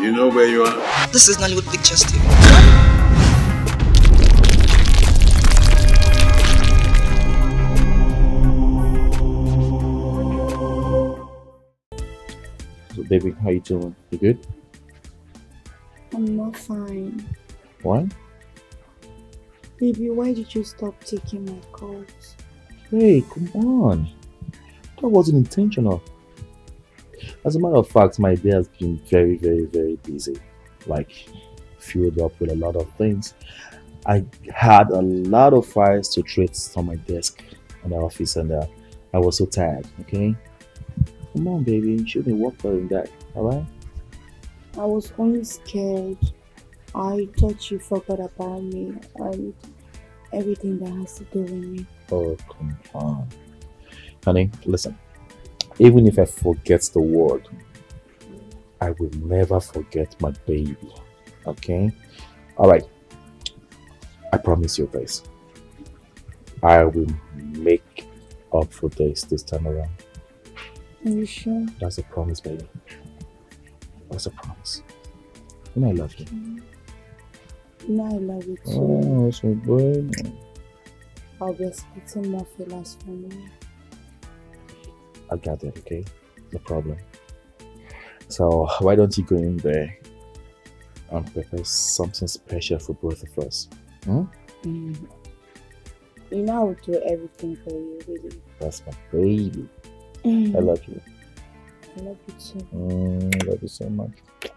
You know where you are? This is Nollywood Pictures TV. So, baby, how you doing? You good? I'm not fine. What? Baby, why did you stop taking my calls? Hey, come on. That wasn't intentional. As a matter of fact, my day has been very, very, very busy. Like, filled up with a lot of things. I had a lot of files to treat on my desk in the office, and uh, I was so tired. Okay, come on, baby, you shouldn't work during that. All right? I was only scared. I thought you forgot about me and everything that has to do with me. Oh, come on, honey. Listen, even if I forget the word, I will never forget my baby. Okay? All right. I promise you guys. I will make up for this this time around. Are you sure? That's a promise, baby. That's a promise. Know I love you. Mm-hmm. No, I love you too. Oh, so good. I'll be expecting more feelings from you. I got it, okay? No problem. So why don't you go in there and prepare something special for both of us? Hmm? Mm. You know I will do everything for you, really. That's my baby. Mm. I love you. I love you too. Mm, I love you so much.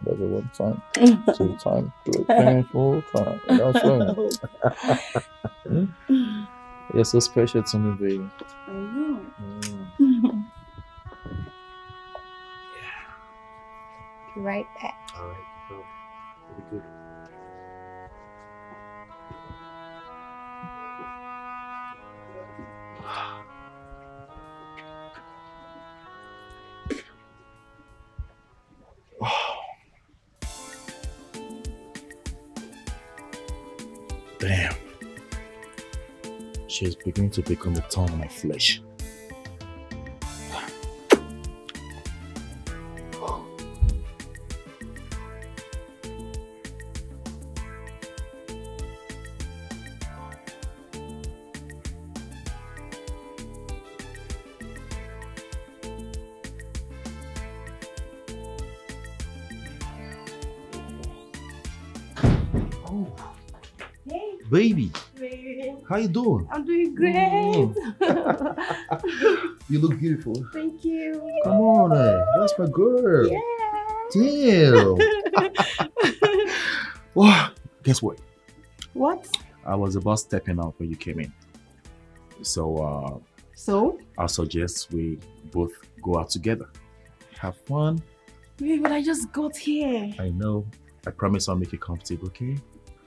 Love you one time, two time, three time, four times. You know what I'm saying? You're so special to me, baby. I know. Mm. Be right back. All right, well, good. Damn. She's beginning to become a tongue on my flesh. How you doing? I'm doing great. You look beautiful. Thank you. Come on, eh? that's my girl. Yeah. Damn. wow. Guess what? what? I was about stepping out when you came in. So uh, So? I suggest we both go out together. Have fun. Wait, but I just got here. I know. I promise I'll make you comfortable, okay?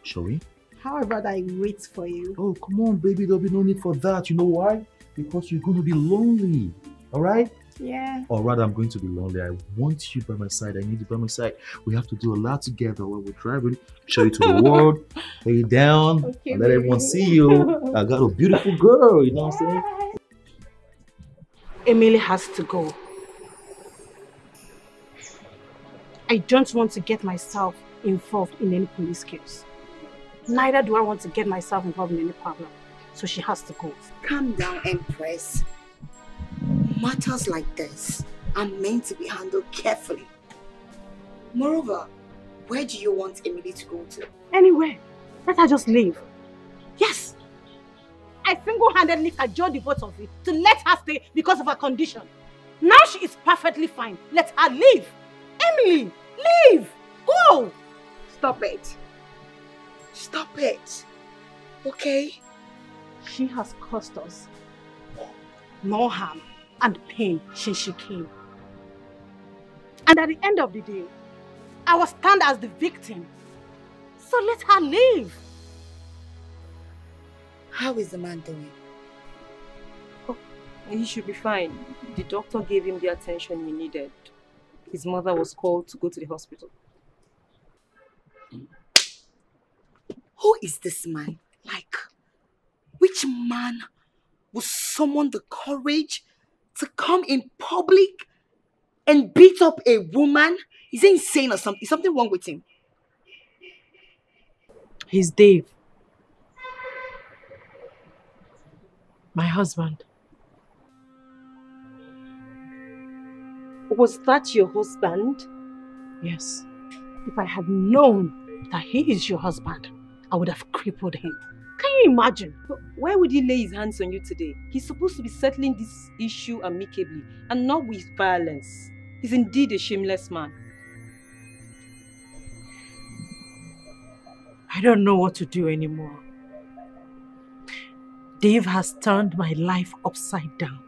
Shall we? How about I wait for you? Oh, come on, baby. There'll be no need for that. You know why? Because you're going to be lonely. All right? Yeah. Or rather, I'm going to be lonely. I want you by my side. I need you by my side. We have to do a lot together while we're driving. Show you to the world. Lay you down. Okay, and let everyone see you. I got a beautiful girl. You know what I'm saying? Emily has to go. I don't want to get myself involved in any police case. Neither do I want to get myself involved in any problem. So she has to go. Calm down, Empress. Matters like this are meant to be handled carefully. Moreover, where do you want Emily to go to? Anywhere. Let her just leave. Yes. I single-handedly cajoled the both of you to let her stay because of her condition. Now she is perfectly fine. Let her leave. Emily, leave. Go. Stop it. Stop it. Okay? She has caused us more harm and pain since she came. And at the end of the day, I will stand as the victim. So let her leave. How is the man doing? Oh, he should be fine. The doctor gave him the attention he needed. His mother was called to go to the hospital. Who is this man? Like, which man would summon the courage to come in public and beat up a woman? Is he insane or something? Is something wrong with him? He's Dave. My husband. Was that your husband? Yes. If I had known that he is your husband, I would have crippled him. Can you imagine? But why would he lay his hands on you today? He's supposed to be settling this issue amicably and not with violence. He's indeed a shameless man. I don't know what to do anymore. Dave has turned my life upside down.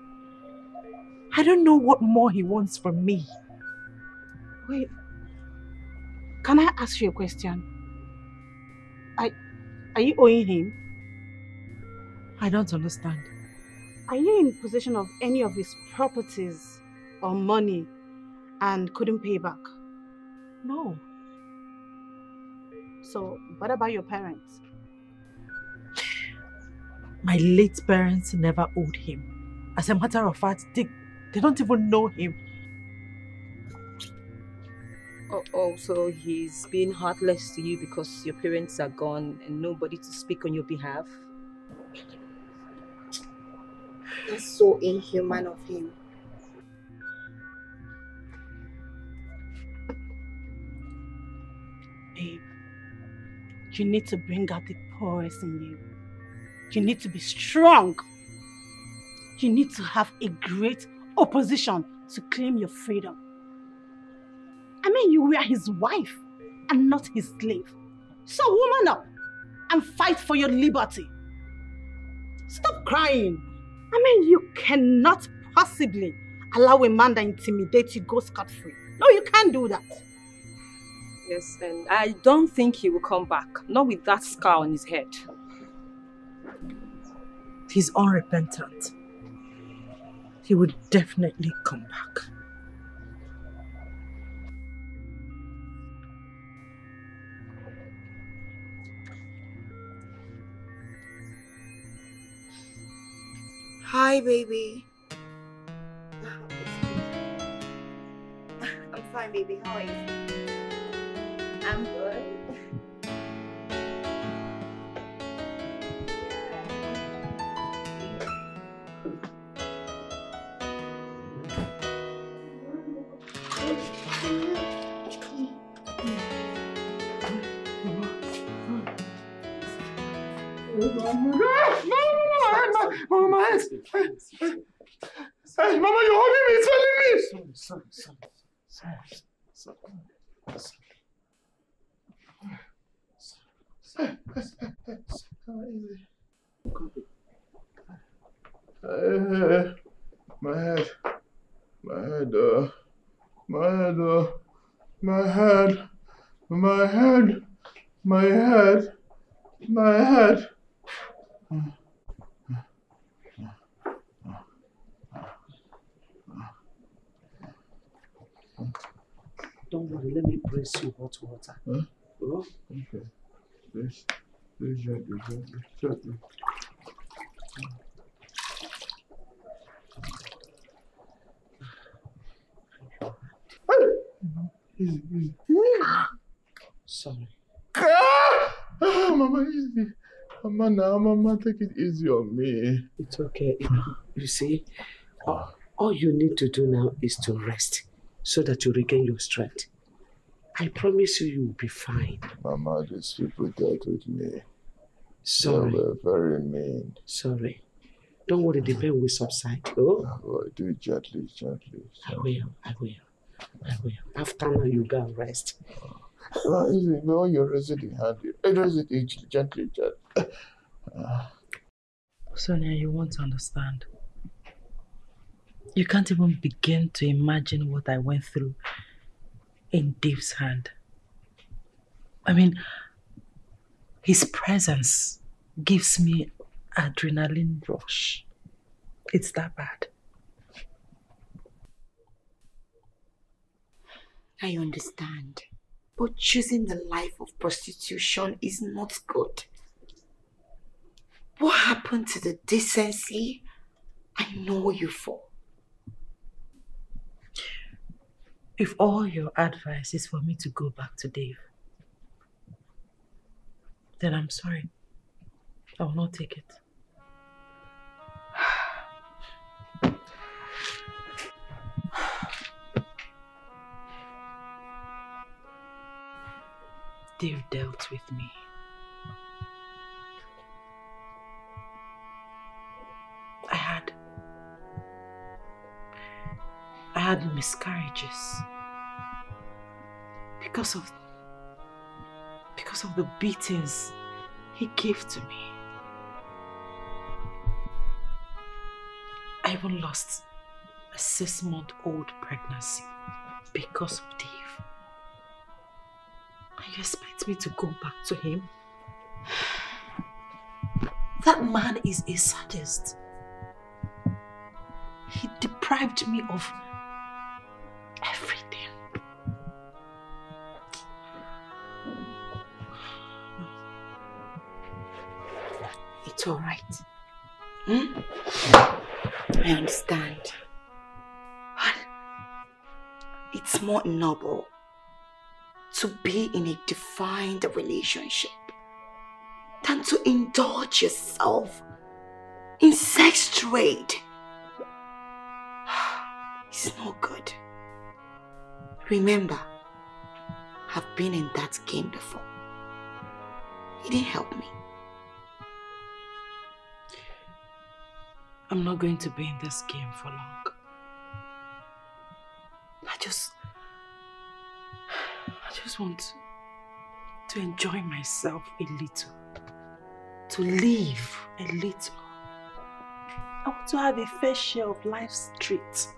I don't know what more he wants from me. Wait. Can I ask you a question? Are, are you owing him? I don't understand. Are you in possession of any of his properties or money and couldn't pay back? No. So, what about your parents? My late parents never owed him. As a matter of fact, they, they don't even know him. Oh, oh, so he's being heartless to you because your parents are gone and nobody to speak on your behalf? That's so inhuman of him. Babe, you need to bring out the poorest in you. You need to be strong. You need to have a great opposition to claim your freedom. I mean, you were his wife and not his slave. So woman up and fight for your liberty. Stop crying. I mean, you cannot possibly allow a man that intimidates you go scot-free. No, you can't do that. Yes, and I don't think he will come back. Not with that scar on his head. He's unrepentant. He would definitely come back. Hi, baby. I'm fine, baby. How are you? I'm good. Mama, my head. Hey, Mama, you're holding me. It's hurting me. Sorry, sorry, sorry, sorry, sorry. Uh, my head. My head. Uh, my head. Uh, my head. My head. My head. My head. Don't worry, let me brace you hot water. Huh? Oh, Okay. This, this gently, gently, gently. Easy, easy. sorry. Ah, Mama, easy. Mama, now, Mama, take it easy on me. It's okay. You see, all, all you need to do now is to rest so that you regain your strength. I promise you, you will be fine. Mama, these people dealt with me. Sorry, They were very mean. sorry. Don't worry, the pain will subside. Oh, Oh, do it gently, gently. I will, I will, I will. After now, you go and rest. Ah, easy. When you're raising the hand, you raise it each- gently, gently. Sonia, you won't understand. You can't even begin to imagine what I went through in Dave's hand. I mean, his presence gives me adrenaline rush. It's that bad. I understand. But choosing the life of prostitution is not good. What happened to the decency I know you for? If all your advice is for me to go back to Dave, then I'm sorry. I will not take it. Dave dealt with me. Had miscarriages because of because of the beatings he gave to me. I even lost a six-month-old pregnancy because of Dave. And you expect me to go back to him? That man is a sadist. He deprived me of It's all right. Hmm? I understand. But it's more noble to be in a defined relationship than to indulge yourself in sex trade. It's not good. Remember, I've been in that game before. It didn't help me. I'm not going to be in this game for long. I just... I just want to enjoy myself a little. To live a little. I want to have a fair share of life's treats.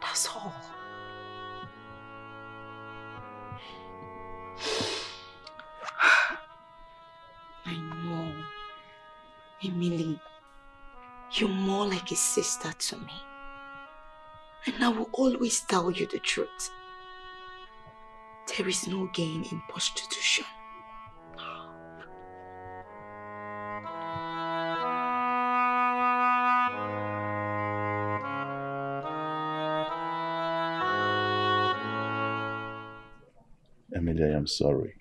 That's all. I know. Emily, you're more like a sister to me. And I will always tell you the truth. There is no gain in prostitution. Emily, I am sorry.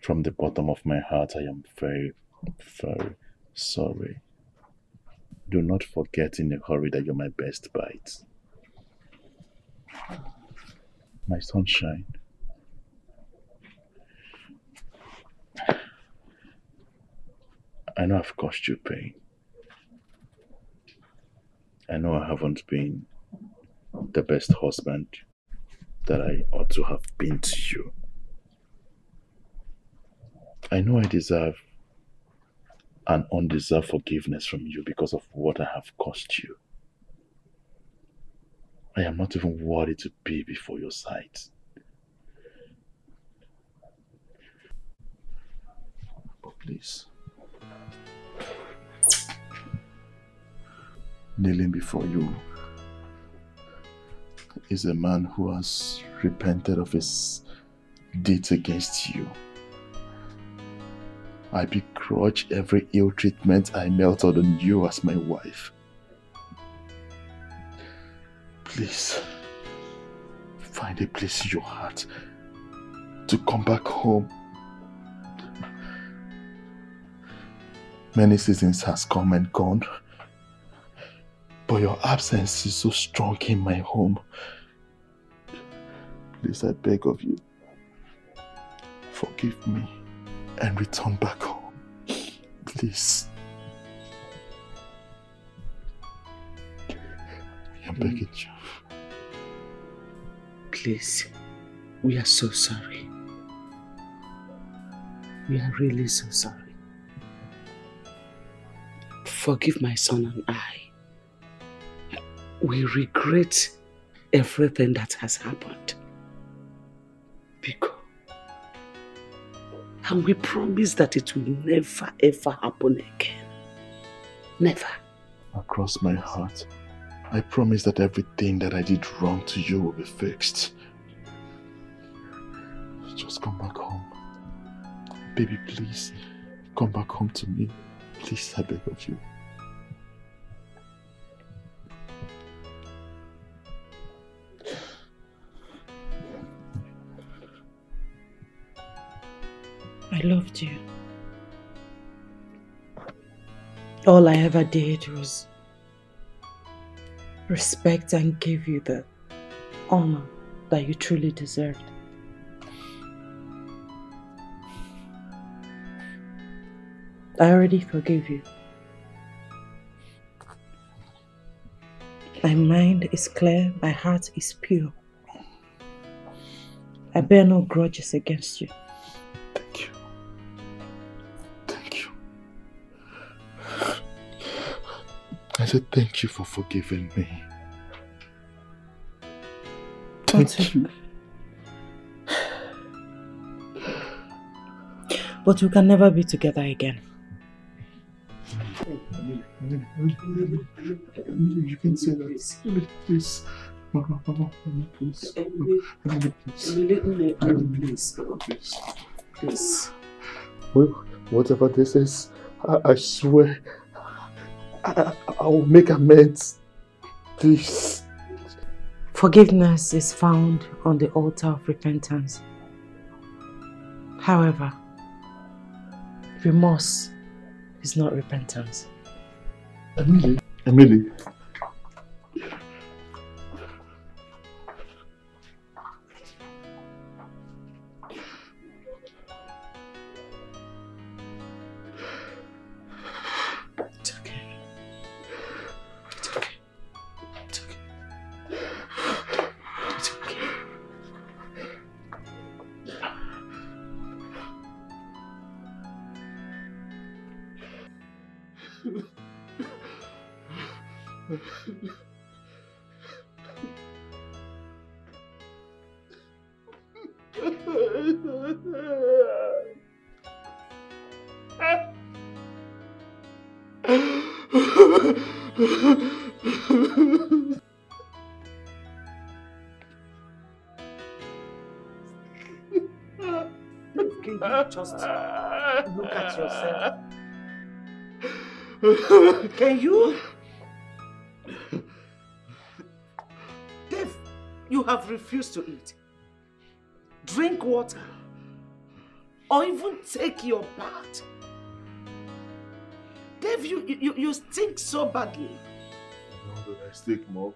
From the bottom of my heart, I am very, very sorry. Do not forget in a hurry that you're my best bite. My sunshine. I know I've caused you pain. I know I haven't been the best husband that I ought to have been to you. I know I deserve an undeserved forgiveness from you because of what I have caused you. I am not even worthy to be before your sight. But please, kneeling before you is a man who has repented of his deeds against you. I begrudge every ill treatment I melted on you as my wife. Please, find a place in your heart to come back home. Many seasons has come and gone, but your absence is so strong in my home. Please, I beg of you, forgive me and return back home. Please. I am begging you. Please, we are so sorry. We are really so sorry. Forgive my son and I. We regret everything that has happened. And we promise that it will never ever happen again. Never. Across my heart, I promise that everything that I did wrong to you will be fixed. Just come back home. Baby, please, come back home to me. Please, I beg of you. Loved you. All I ever did was respect and give you the honor that you truly deserved. I already forgive you. My mind is clear, my heart is pure. I bear no grudges against you. Said thank you for forgiving me. Thank you. But we can never be together again. You can say that. Please. Mama, mama, mama, please. Mama, please. please. Please. Please. Well, whatever this is, I, I swear, I, I, will make amends. Please. Forgiveness is found on the altar of repentance. However, remorse is not repentance. Emily. Emily. Can you just look at yourself? Can you? Dave, you have refused to eat, drink water, or even take your bath. Dave, you, you, you stink so badly. I know that I stink, Mom.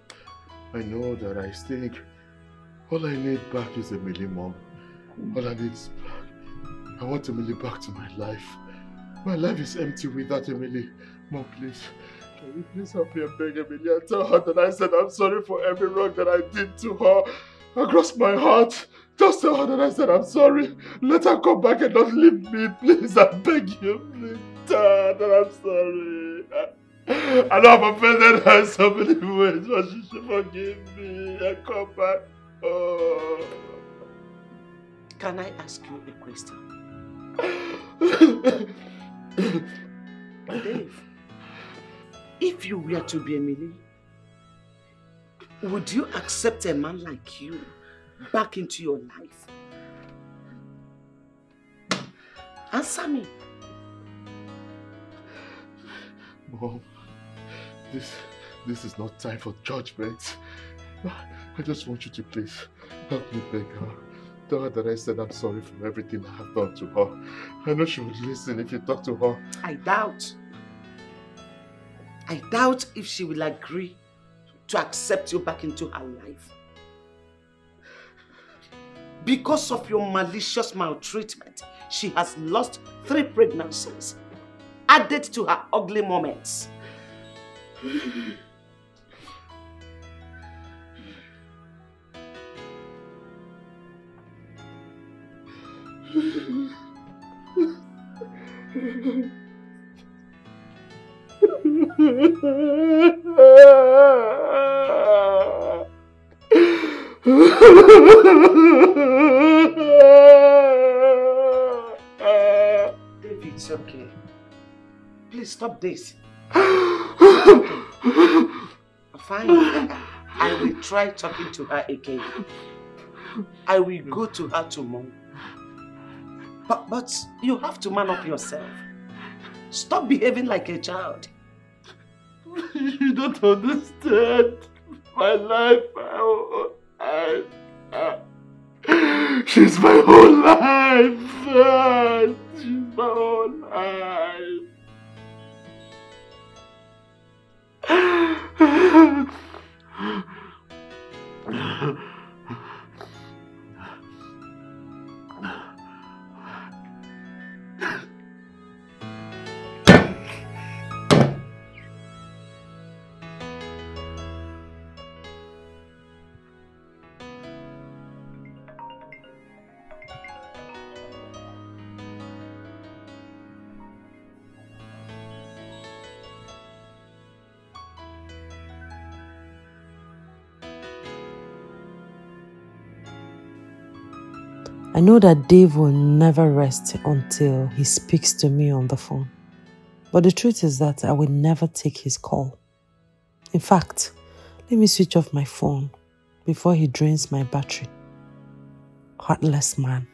I know that I stink. All I need back is Emily, Mom. All I need is. I want Emily back to my life. My life is empty without Emily. Mom, please. Can you please help me and beg Emily and tell her that I said I'm sorry for every wrong that I did to her across my heart. Just tell her that I said I'm sorry. Let her come back and not leave me, please. I beg you, please. Tell her that I'm sorry. I know I've offended her so many ways, but she should forgive me and come back. Oh. Can I ask you a question? Dave, if you were to be Emily, would you accept a man like you back into your life? Answer me. Mom, this this is not time for judgment. I just want you to please help me beg her. Tell her that I said I'm sorry for everything I have done to her. I know she would listen if you talk to her. I doubt. I doubt if she will agree to accept you back into her life. Because of your malicious maltreatment, she has lost three pregnancies, added to her ugly moments. David, it's okay. Please stop this. Fine. I will try talking to her again. I will go to her tomorrow. But, but you have to man up yourself. Stop behaving like a child. You don't understand. My life, my whole life. She's my whole life. my whole life. I know that Dave will never rest until he speaks to me on the phone. But the truth is that I will never take his call. In fact, let me switch off my phone before he drains my battery. Heartless man.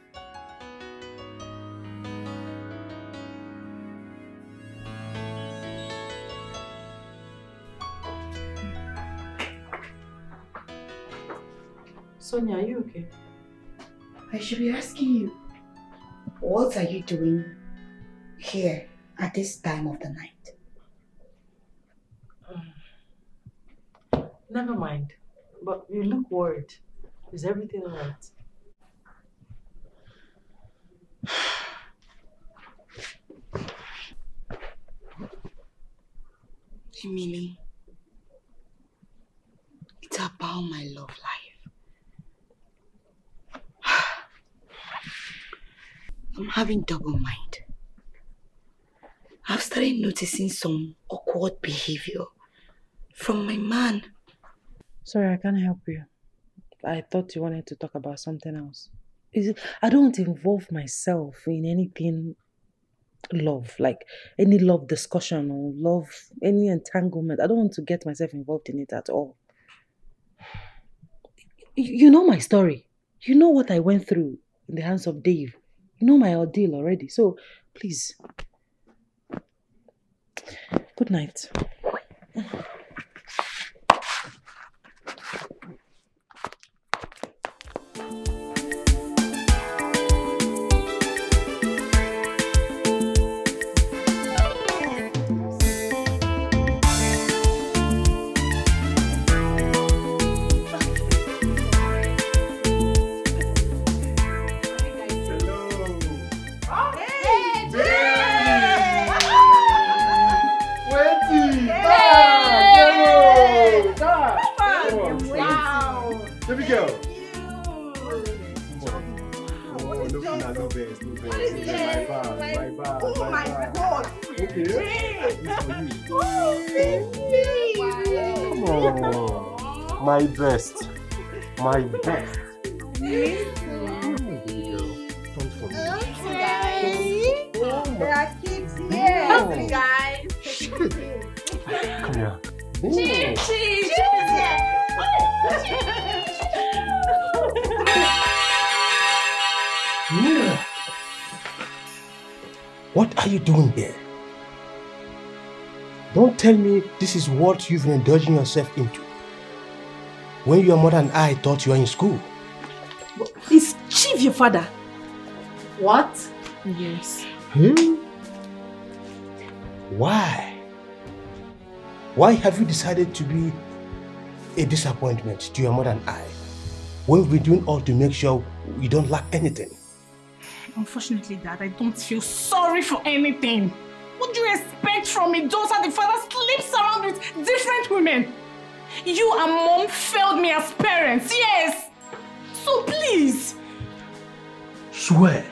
Sonia, are you okay? I should be asking you, what are you doing here at this time of the night? Um, never mind. But you look worried. Is everything alright? Emily, it's about my love life. I'm having double mind. I've started noticing some awkward behavior from my man. Sorry, I can't help you. I thought you wanted to talk about something else. It, I don't involve myself in anything love, like any love discussion or love, any entanglement. I don't want to get myself involved in it at all. You, you know my story. You know what I went through in the hands of Dave. You know my ordeal already. So please. Good night. Bad, oh my bad, Oh my my bad. God. Okay. Jay. This for you. Come on. My best. My best. Oh, baby girl. Don't. There are kids Oh. guys. Come here. Mira! Are you doing here? Don't tell me this is what you've been indulging yourself into. When your mother and I thought you were in school. Is Chief your father? What? Yes. Hmm? Why? Why have you decided to be a disappointment to your mother and I? When we're doing all to make sure you don't lack anything. Unfortunately, Dad, I don't feel sorry for anything. What do you expect from a daughter the father sleeps around with different women? You and mom failed me as parents, yes. So please. Swear.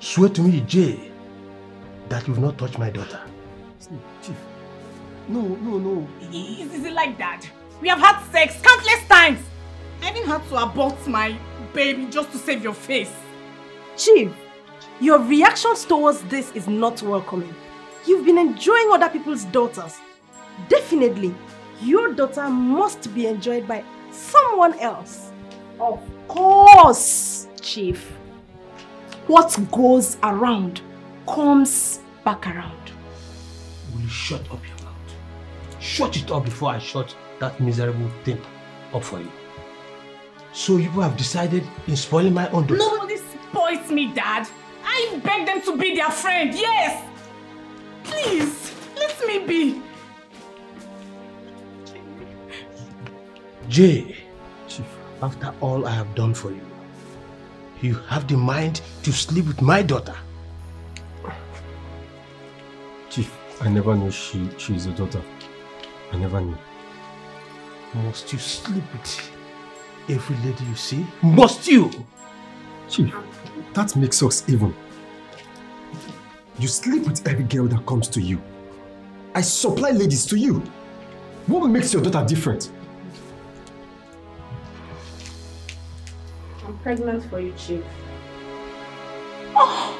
Swear to me, Jay, that you will not touch my daughter. Chief. No, no, no. Is, is it like that? We have had sex countless times. I even had to abort my baby just to save your face. Chief, your reactions towards this is not welcoming. You've been enjoying other people's daughters. Definitely, your daughter must be enjoyed by someone else. Of course, Chief. What goes around comes back around. Will you shut up your mouth? Shut it up before I shut that miserable thing up for you. So you have decided in spoiling my own daughter. Nobody spoils me, Dad. I I beg them to be their friend, yes! Please, let me be. Jay, Chief, after all I have done for you, you have the mind to sleep with my daughter. Chief, I never knew she she is a daughter. I never knew. Must you sleep with every lady you see? Must you? Chief, that makes us even. You sleep with every girl that comes to you. I supply ladies to you. What makes your daughter different? I'm pregnant for you, Chief. Oh!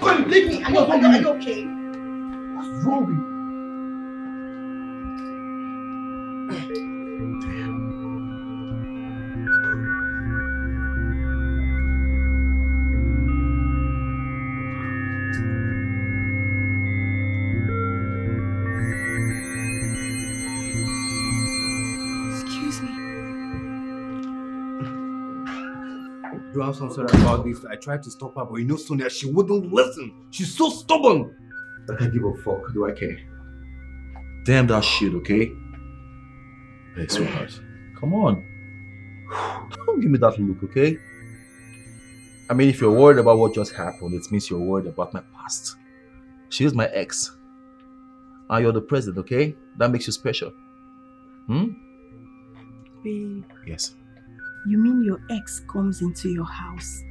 Come, leave me. Are you, are you okay? What's wrong with you? You have some sorry about this. I tried to stop her, but you know, Sonia, she wouldn't listen. She's so stubborn. I can't give a fuck. Do I care? Damn that shit, okay? Hey, sweetheart. Come on. Don't give me that look, okay? I mean, if you're worried about what just happened, it means you're worried about my past. She is my ex. And you're the president, okay? That makes you special. Hmm? Babe, Yes. You mean your ex comes into your house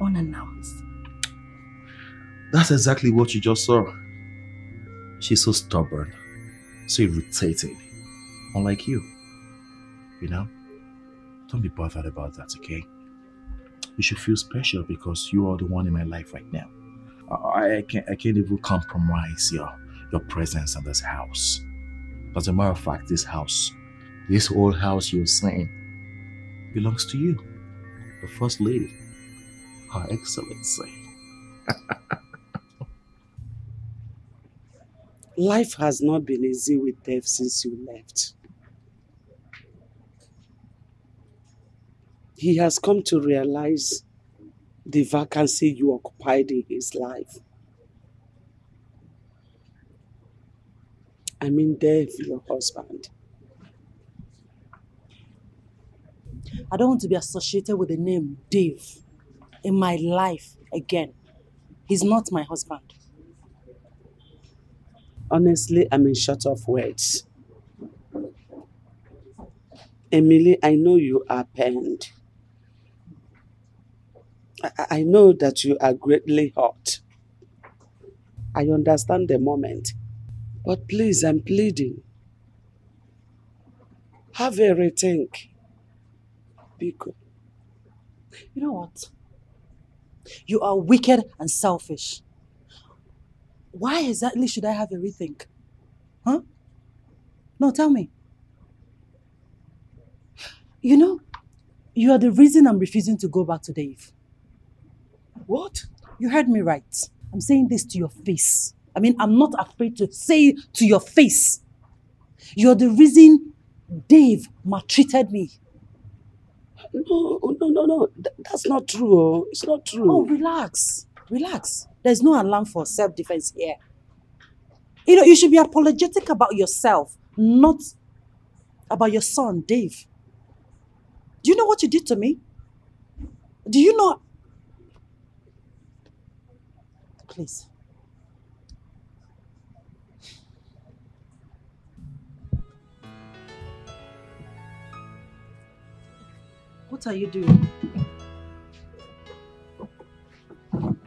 unannounced? That's exactly what you just saw. She's so stubborn, so irritating, unlike you. You know? Don't be bothered about that, okay? You should feel special because you are the one in my life right now. I, I can't, I can't even compromise your, your presence in this house. As a matter of fact, this house, this old house you're saying, belongs to you, the First Lady, Her Excellency. Life has not been easy with Dev since you left. He has come to realize the vacancy you occupied in his life. I mean, Dev, your husband. I don't want to be associated with the name Dave in my life again. He's not my husband. Honestly, I'm in short of words. Emily, I know you are pained. I, I know that you are greatly hurt. I understand the moment. But please, I'm pleading. Have a rethink. You know what? You are wicked and selfish. Why exactly should I have a rethink? Huh? No, tell me. You know, you are the reason I'm refusing to go back to Dave. What? You heard me right. I'm saying this to your face. I mean, I'm not afraid to say to your face. You're the reason Dave maltreated me. No, oh, no, no, no. Th- that's not true. oh. It's not true. Oh, relax. Relax. There's no alarm for self-defense here. You know, you should be apologetic about yourself, not about your son, Dave. Do you know what you did to me? Do you know? Please. What are you doing?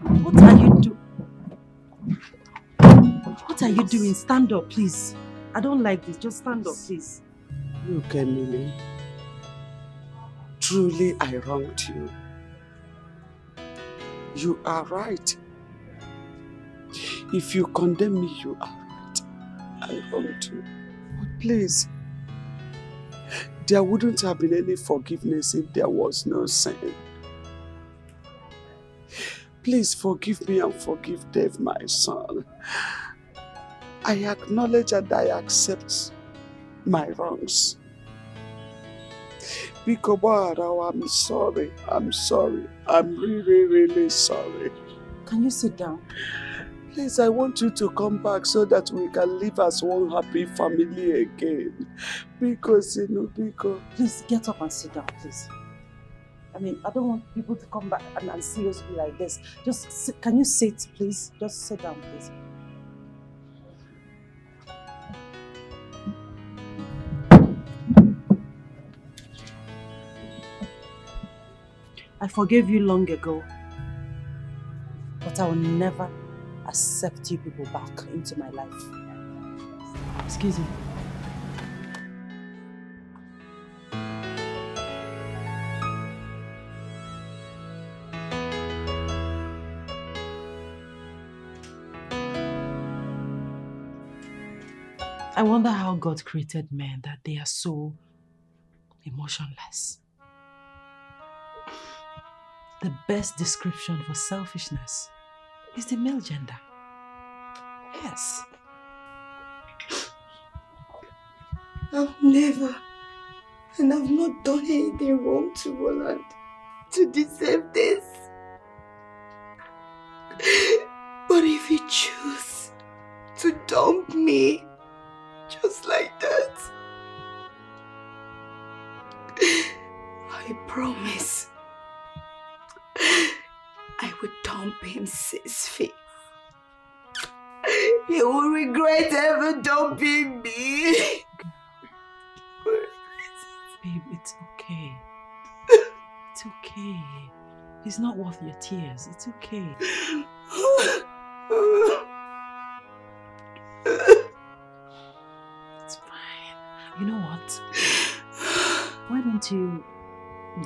What are you doing? What are you doing? Stand up, please. I don't like this. Just stand up, please. Look, Emily. Truly, I wronged you. You are right. If you condemn me, you are right. I wronged you. But please, there wouldn't have been any forgiveness if there was no sin. Please forgive me and forgive Dave, my son. I acknowledge and I accept my wrongs. Biko Baharawa, oh, I'm sorry. I'm sorry. I'm really, really sorry. Can you sit down? Please, I want you to come back so that we can live as one happy family again. Because, you know, Biko. Please get up and sit down, please. I mean, I don't want people to come back and, and see us be like this. Just sit, can you sit, please? Just sit down, please. I forgave you long ago, but I will never accept you people back into my life. Excuse me. I wonder how God created men that they are so emotionless. The best description for selfishness is the male gender. Yes. I've never, and I've not done anything wrong to Roland to deserve this. But if he choose to dump me He's not worth your tears. It's okay. It's fine. You know what? Why don't you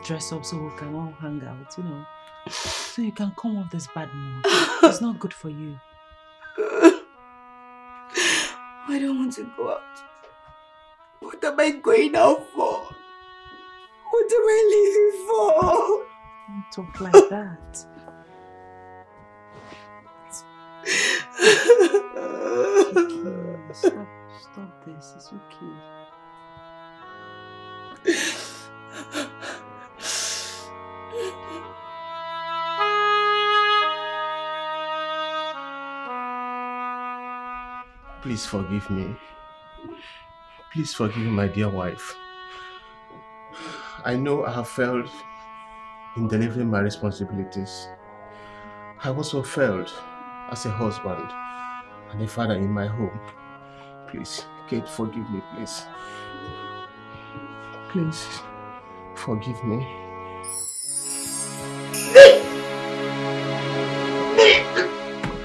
dress up so we can all hang out, you know? So you can come off this bad mood. It's not good for you. I don't want to go out. What am I going out for? What am I leaving for? Talk like that. Okay. Stop, stop this. It's okay. Please forgive me. Please forgive my dear wife. I know I have failed in delivering my responsibilities. I also failed as a husband and a father in my home. Please, Kate, forgive me, please. Please, forgive me.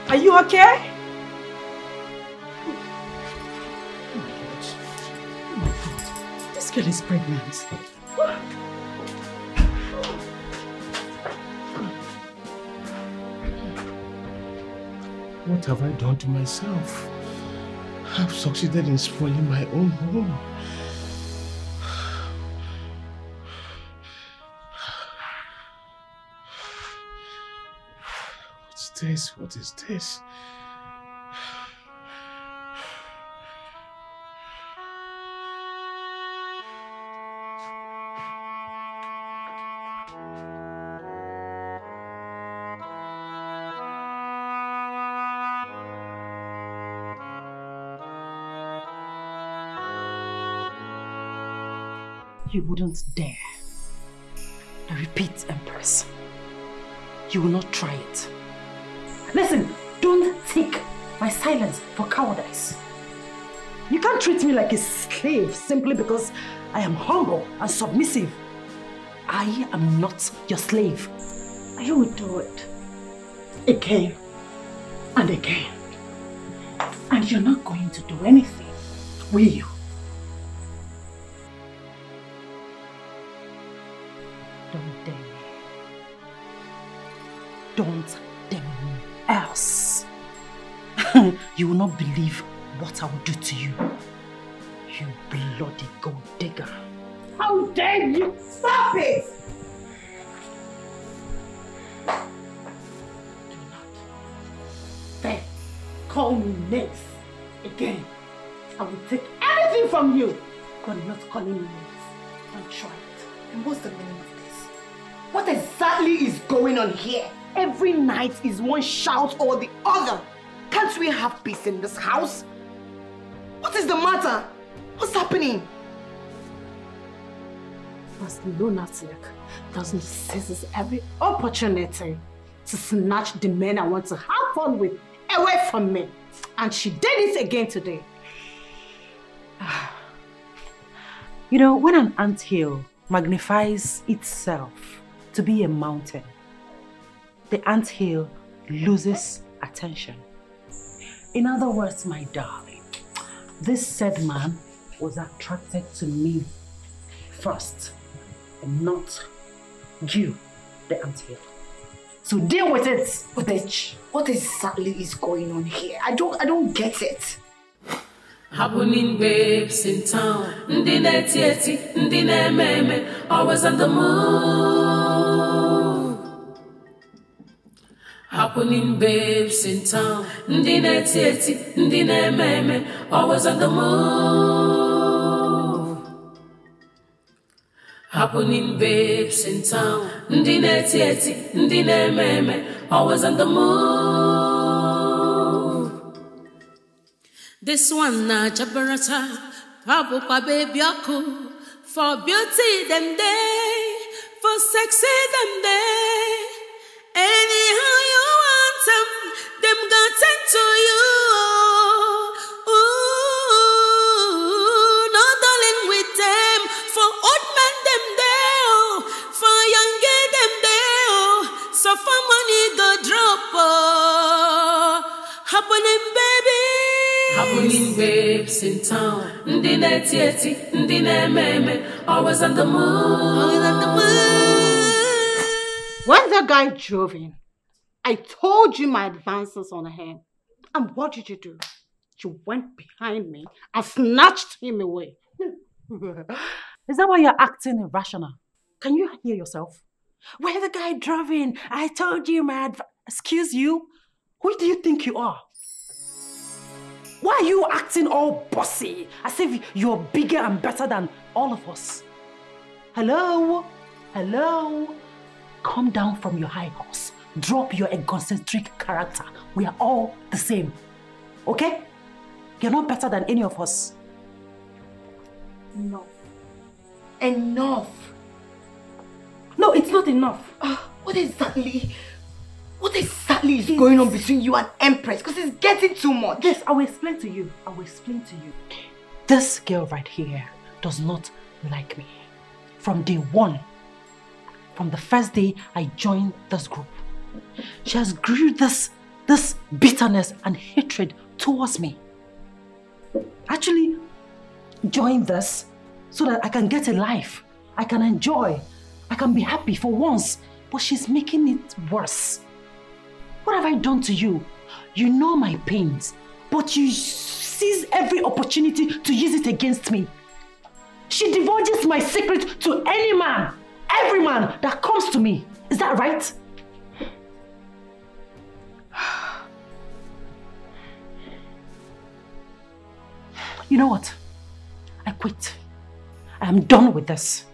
Are you okay? This girl is pregnant. What have I done to myself? I've succeeded in spoiling my own home. What's this? What is this? You wouldn't dare. I repeat, Empress. You will not try it. Listen, don't take my silence for cowardice. You can't treat me like a slave simply because I am humble and submissive. I am not your slave. You will do it. Again. And again. And you're not going to do anything, will you? Not believe what I will do to you. You bloody gold digger. How dare you! Stop it! Then call me names again. I will take everything from you, but not calling me names. Don't try it. And what's the meaning of this? What exactly is going on here? Every night is one shout or the other. Can't we have peace in this house? What is the matter? What's happening? This lunatic doesn't seize every opportunity to snatch the men I want to have fun with away from me. And she did it again today. You know, when an ant hill magnifies itself to be a mountain, the ant hill loses attention. In other words, my darling, this said man was attracted to me first and not you, the ant. So deal with it, bitch. What exactly is going on here? I don't I don't get it. Happening babes in town, ndị na-eti eti, ndị na-eme eme, always on the move. Happening babes in ndị na-eti eti, ndị na-eme eme, always on the move. Ndị na-eti eti, ndị na-eme eme, always. This one na Jabarata, Prabhupada baby aku. For beauty them day, for sexy them day. Happening baby. Happening babes in town. Ndị na-eti eti, ndị na-eme eme, always on the move. Always on the move. When the guy drove in, I told you my advances on him. And what did you do? You went behind me and snatched him away. Is that why you're acting irrational? Can you hear yourself? When the guy drove in, I told you my adv- Excuse you? Who do you think you are? Why are you acting all bossy? As if you're bigger and better than all of us. Hello? Hello? Come down from your high horse. Drop your egocentric character. We are all the same. Okay? You're not better than any of us. Enough. Enough. No, it's not enough. Ah, what exactly? What exactly is going on between you and Empress? Because it's getting too much. Yes, I will explain to you. I will explain to you. This girl right here does not like me. From day one, from the first day I joined this group, she has grew this, this bitterness and hatred towards me. Actually, join this so that I can get a life. I can enjoy. I can be happy for once. But she's making it worse. What have I done to you? You know my pains, but you seize every opportunity to use it against me. She divulges my secret to any man, every man that comes to me. Is that right? You know what? I quit. I am done with this.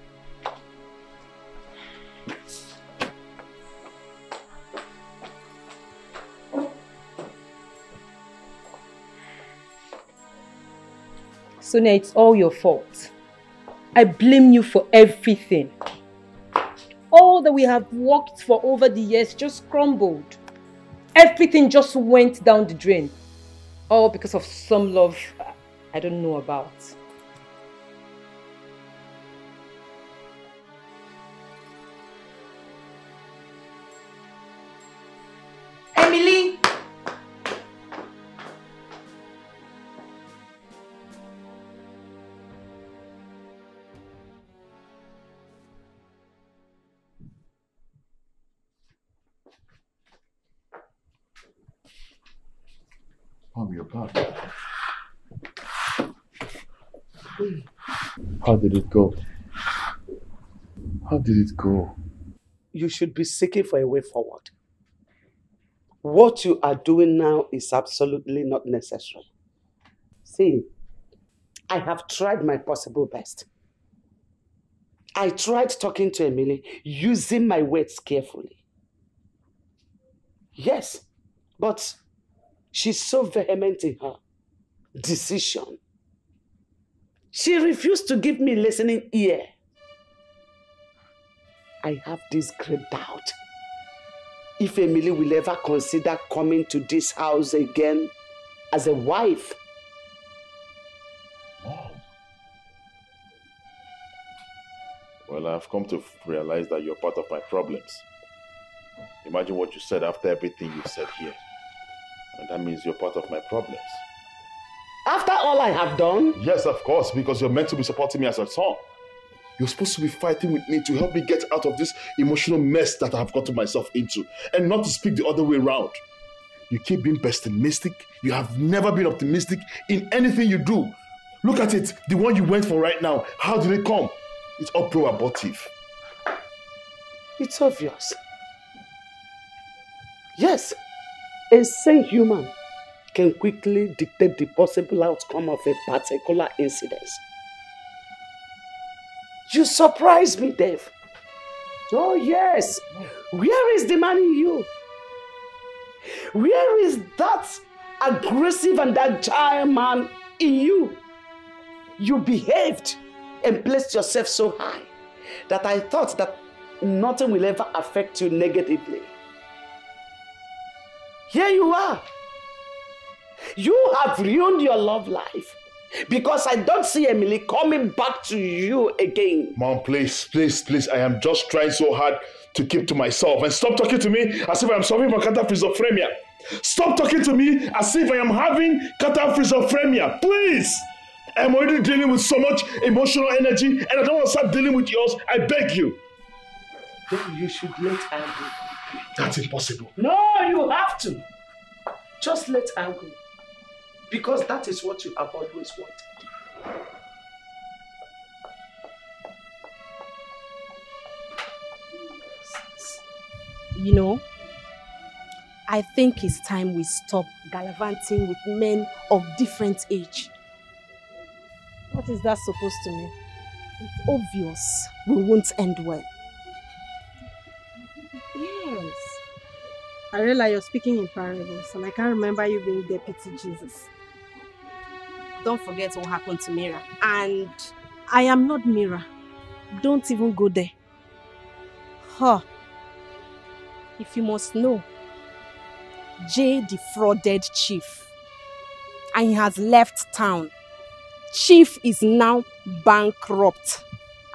Sonia, it's all your fault. I blame you for everything. All that we have worked for over the years just crumbled. Everything just went down the drain. All because of some love I don't know about. How did it go? How did it go? You should be seeking for a way forward. What you are doing now is absolutely not necessary. See, I have tried my possible best. I tried talking to Emily using my words carefully. Yes, but she's so vehement in her decision. She refused to give me listening ear. I have this great doubt if Emily will ever consider coming to this house again as a wife. Well, I've come to realize that you're part of my problems. Imagine what you said after everything you said here. And that means you're part of my problems. After all I have done? Yes, of course, because you're meant to be supporting me as a son. You're supposed to be fighting with me to help me get out of this emotional mess that I've gotten myself into, and not to speak the other way around. You keep being pessimistic. You have never been optimistic in anything you do. Look at it, the one you went for right now. How did it come? It's all pro-abortive. It's obvious. Yes, a sane human can quickly dictate the possible outcome of a particular incident. You surprise me, Dave. Oh, yes. Where is the man in you? Where is that aggressive and agile man in you? You behaved and placed yourself so high that I thought that nothing will ever affect you negatively. Here you are. You have ruined your love life because I don't see Emily coming back to you again. Mom, please, please, please. I am just trying so hard to keep to myself and stop talking to me as if I am suffering from cataphrysophrenia. Stop talking to me as if I am having cataphrysophrenia. Please. I'm already dealing with so much emotional energy and I don't want to start dealing with yours. I beg you. Then you should let her go. That's impossible. No, you have to. Just let her go. Because that is what you have always wanted. You know, I think it's time we stop gallivanting with men of different age. What is that supposed to mean? It's obvious we won't end well. Yes. I realize you're speaking in parables and I can't remember you being deputy Jesus. Don't forget what happened to Mira. And I am not Mira. Don't even go there. Huh. If you must know, Jay defrauded Chief. And he has left town. Chief is now bankrupt.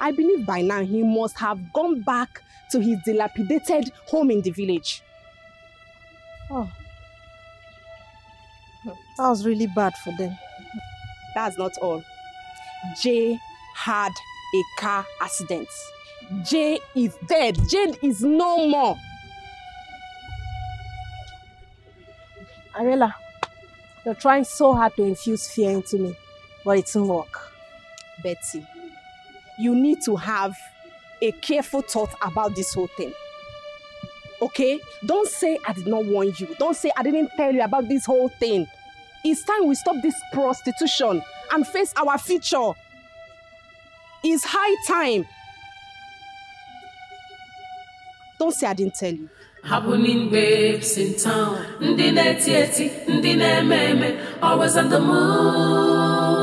I believe by now he must have gone back to his dilapidated home in the village. Oh. That was really bad for them. That's not all. Jay had a car accident. Jay is dead. Jay is no more. Arela, you're trying so hard to infuse fear into me, but it won't work. Betty, you need to have a careful thought about this whole thing. Okay? Don't say I did not warn you. Don't say I didn't tell you about this whole thing. It's time we stop this prostitution and face our future. It's high time. Don't say I didn't tell you. Happening babes in town. Always on the move.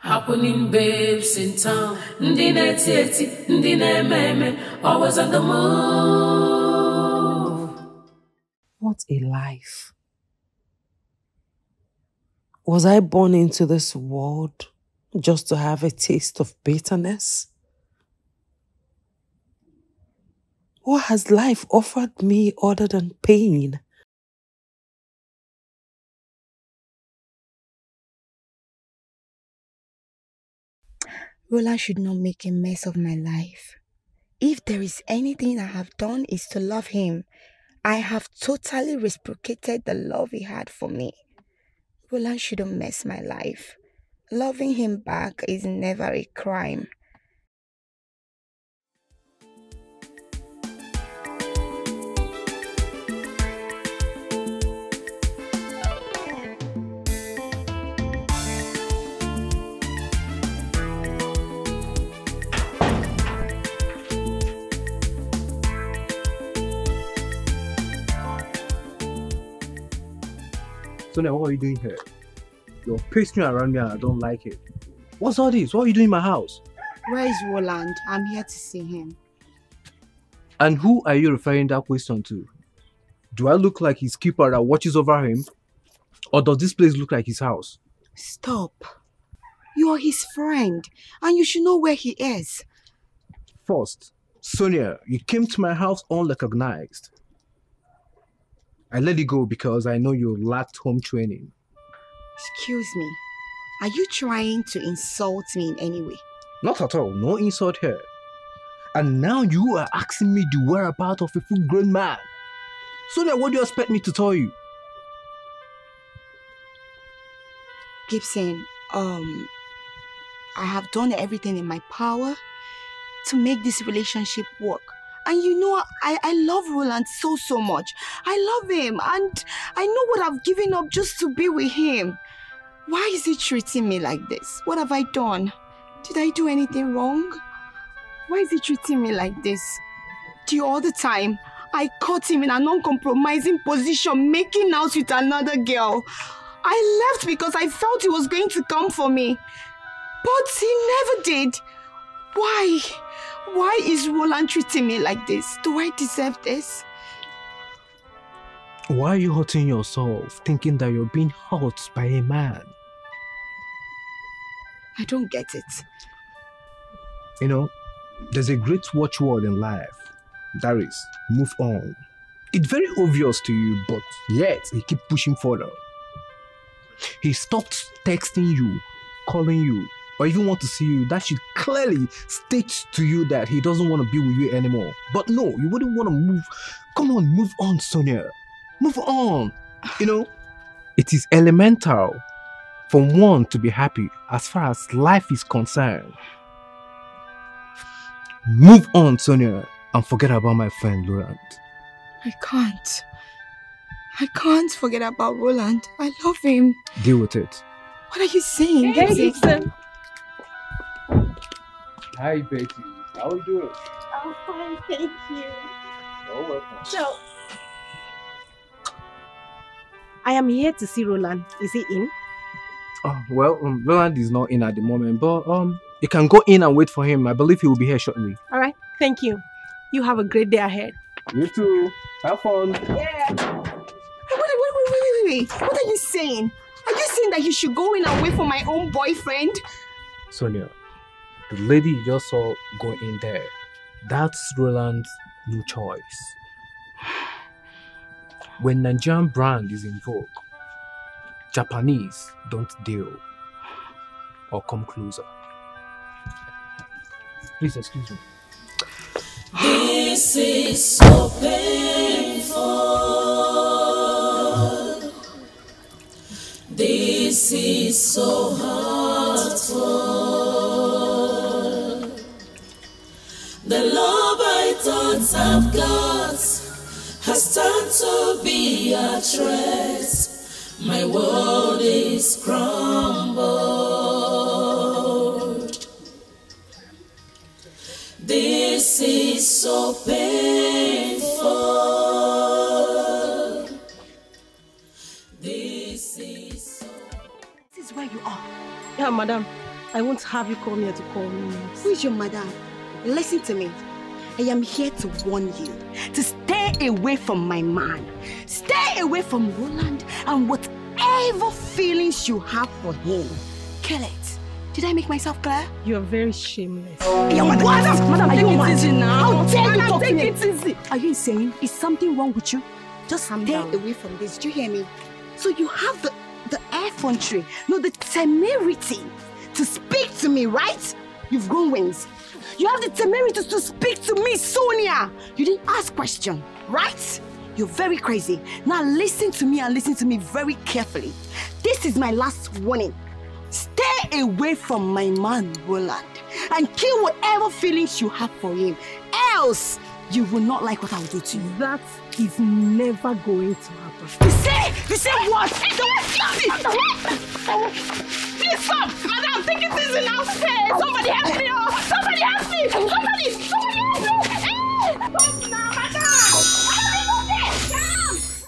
Happening babes in town. Always on the move. What a life. Was I born into this world just to have a taste of bitterness? What has life offered me other than pain? Roland should not make a mess of my life. If there is anything I have done is to love him. I have totally reciprocated the love he had for me. Roland shouldn't mess my life. Loving him back is never a crime. Sonia, what are you doing here? You're pasting around me and I don't like it. What's all this? What are you doing in my house? Where is Roland? I'm here to see him. And who are you referring that question to? Do I look like his keeper that watches over him? Or does this place look like his house? Stop. You're his friend, and you should know where he is. First, Sonia, you came to my house unrecognized. I let you go because I know you lacked home training. Excuse me. Are you trying to insult me in any way? Not at all, no insult here. And now you are asking me the whereabouts of a full grown man. So Sonia, what do you expect me to tell you? Gibson, um, I have done everything in my power to make this relationship work. And you know, I, I love Roland so, so much. I love him and I know what I've given up just to be with him. Why is he treating me like this? What have I done? Did I do anything wrong? Why is he treating me like this? Do you all The time, I caught him in an uncompromising position making out with another girl. I left because I felt he was going to come for me. But he never did. Why? Why is Roland treating me like this? Do I deserve this? Why are you hurting yourself thinking that you're being hurt by a man? I don't get it. You know, there's a great watchword in life. That is, move on. It's very obvious to you, but yet he keep pushing further. He stopped texting you, calling you, or even want to see you. That should clearly state to you that he doesn't want to be with you anymore. But no, you wouldn't want to move. Come on, move on, Sonia. Move on. You know, it is elemental for one to be happy as far as life is concerned. Move on, Sonia, and forget about my friend Roland. I can't. I can't forget about Roland. I love him. Deal with it. What are you saying? Hey, Gibson? Gibson. Hi, Betty. How are you doing? I'm fine, thank you. You're welcome. So, I am here to see Roland. Is he in? Oh, well, um, Roland is not in at the moment, but um, you can go in and wait for him. I believe he will be here shortly. All right, thank you. You have a great day ahead. You too. Have fun. Yeah. Wait, wait, wait, wait, wait, wait. What are you saying? Are you saying that you should go in and wait for my own boyfriend? Sonia, the lady you just saw go in there, that's Roland's new choice. When Nigerian brand is in vogue, Japanese don't deal or come closer. Please excuse me. This is so painful. This is so hurtful. I thought I've has turned to be a threat. My world is crumbled. This is so painful. This is so. This is where you are. Yeah, madam. I won't have you come here to call me. Who is your madam? Listen to me. I am here to warn you to stay away from my man. Stay away from Roland and whatever feelings you have for him. Kill it. Did I make myself clear? You are very shameless. Your madam, Madam, madam, are you it mad? easy now. How dare you talk to me? it easy. Are you insane? Is something wrong with you? Just stay down. away from this. Do you hear me? So you have the the effrontery, no, the temerity to speak to me, right? You've grown wings. You have the temerity to speak to me, Sonia. You didn't ask question, right? You're very crazy. Now listen to me and listen to me very carefully. This is my last warning. Stay away from my man, Roland, and kill whatever feelings you have for him. Else, you will not like what I will do to you. That is never going to happen. They say, they say what? Don't stop it! Please stop! Madam, I'm taking things in upstairs! Somebody help me! Oh. Somebody help me! Somebody! Somebody help me! Hey! Stop now, madam!